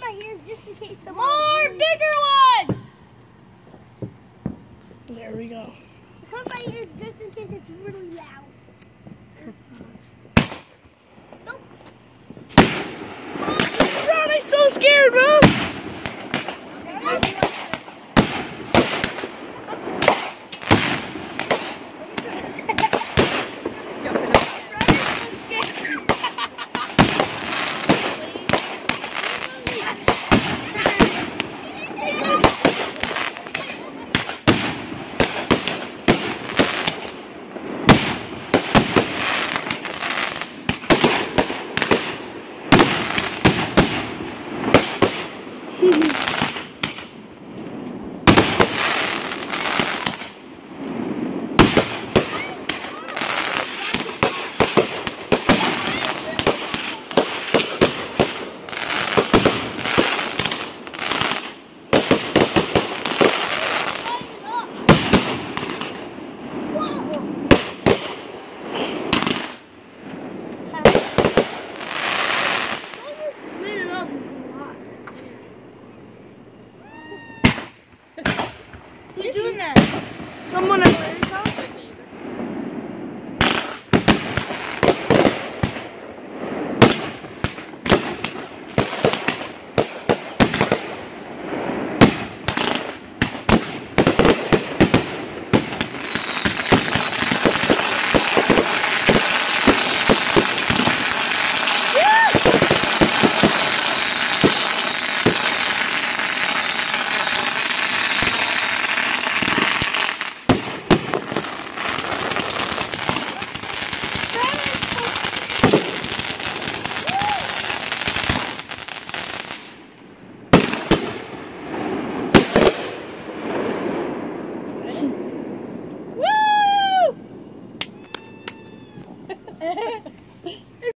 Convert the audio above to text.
my ears just in case someone. More bigger ones. There we go. I close my ears just in case it's really loud. Who's doing that? Someone at Larry's house?